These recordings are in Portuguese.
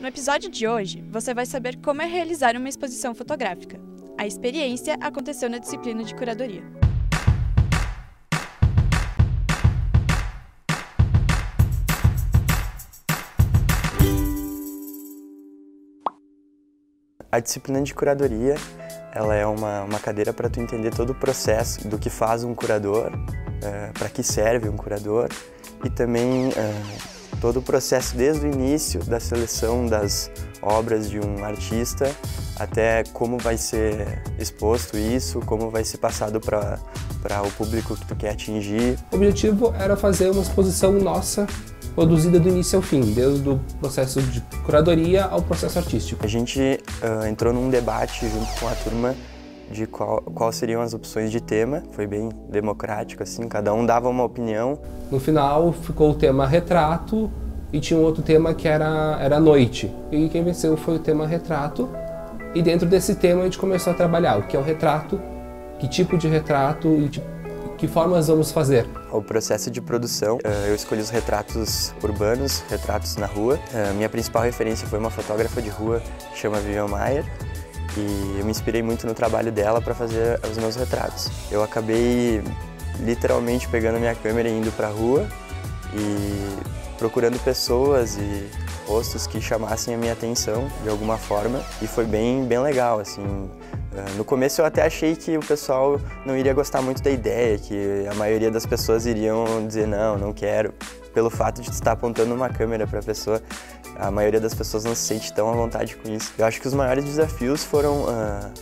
No episódio de hoje, você vai saber como é realizar uma exposição fotográfica. A experiência aconteceu na disciplina de curadoria. A disciplina de curadoria ela é uma, uma cadeira para tu entender todo o processo do que faz um curador, uh, para que serve um curador e também uh, todo o processo desde o início da seleção das obras de um artista até como vai ser exposto isso, como vai ser passado para o público que tu quer atingir. O objetivo era fazer uma exposição nossa produzida do início ao fim, desde o processo de curadoria ao processo artístico. A gente uh, entrou num debate junto com a turma de qual, qual seriam as opções de tema, foi bem democrático assim, cada um dava uma opinião. No final ficou o tema retrato e tinha um outro tema que era, era noite. E quem venceu foi o tema retrato. E dentro desse tema a gente começou a trabalhar o que é o retrato, que tipo de retrato e de que formas vamos fazer? O processo de produção, eh, eu escolhi os retratos urbanos, retratos na rua. Eh, minha principal referência foi uma fotógrafa de rua que chama Vivian Maier e eu me inspirei muito no trabalho dela para fazer os meus retratos. Eu acabei literalmente pegando minha câmera e indo para a rua e procurando pessoas e rostos que chamassem a minha atenção de alguma forma e foi bem bem legal assim é, no começo eu até achei que o pessoal não iria gostar muito da ideia, que a maioria das pessoas iriam dizer não, não quero. Pelo fato de estar apontando uma câmera para a pessoa, a maioria das pessoas não se sente tão à vontade com isso. Eu acho que os maiores desafios foram uh,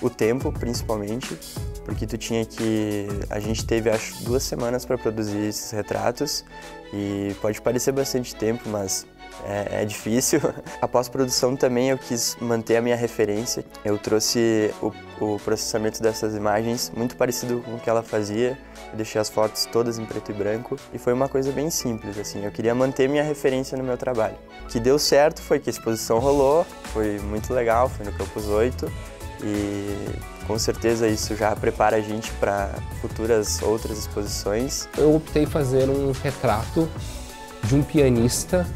o tempo, principalmente, porque tu tinha que... A gente teve, acho, duas semanas para produzir esses retratos e pode parecer bastante tempo, mas é, é difícil. A pós-produção também eu quis manter a minha referência. Eu trouxe o, o, processamento dessas imagens muito parecido com o que ela fazia. Eu deixei as fotos todas em preto e branco e foi uma coisa bem simples, assim. Eu queria manter minha referência no meu trabalho. O que deu certo foi que a exposição rolou, foi muito legal, foi no Campus 8 e com certeza isso já prepara a gente para futuras outras exposições. Eu optei fazer um retrato de um pianista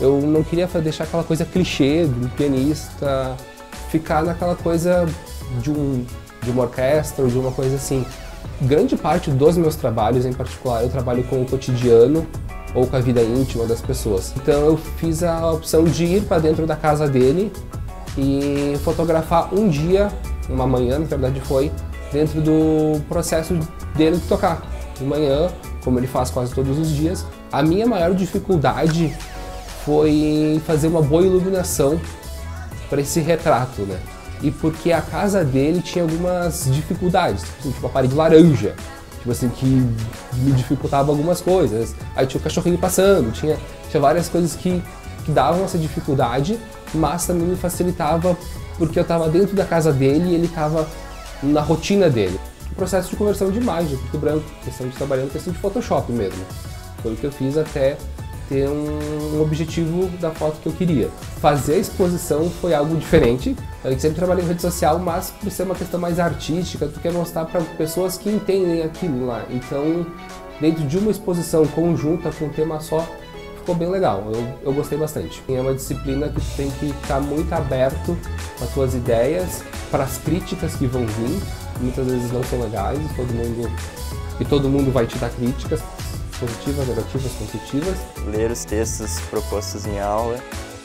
eu não queria deixar aquela coisa clichê do pianista, ficar naquela coisa de, um, de uma orquestra ou de uma coisa assim. Grande parte dos meus trabalhos, em particular, eu trabalho com o cotidiano ou com a vida íntima das pessoas. Então eu fiz a opção de ir para dentro da casa dele e fotografar um dia, uma manhã, na verdade foi, dentro do processo dele de tocar. De manhã, como ele faz quase todos os dias. A minha maior dificuldade foi fazer uma boa iluminação para esse retrato, né? E porque a casa dele tinha algumas dificuldades, tipo, assim, tipo a parede laranja, tipo assim, que me dificultava algumas coisas. Aí tinha o cachorrinho passando, tinha, tinha várias coisas que, que davam essa dificuldade, mas também me facilitava porque eu estava dentro da casa dele e ele estava na rotina dele. O processo de conversão de imagem, preto branco, questão de trabalhando questão de Photoshop mesmo. Foi o que eu fiz até ter um, objetivo da foto que eu queria. Fazer a exposição foi algo diferente. Gente sempre trabalha em rede social, mas por ser uma questão mais artística, tu quer mostrar para pessoas que entendem aquilo lá. Então, dentro de uma exposição conjunta com um tema só, ficou bem legal. Eu, eu gostei bastante. É uma disciplina que tem que estar muito aberto com as tuas ideias, para as críticas que vão vir. Muitas vezes não são legais, todo mundo e todo mundo vai te dar críticas, positivas, negativas, construtivas. Ler os textos propostos em aula,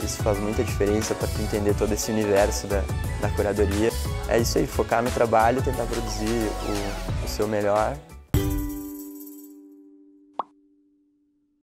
isso faz muita diferença para entender todo esse universo da, da curadoria. É isso aí, focar no trabalho, tentar produzir o, o seu melhor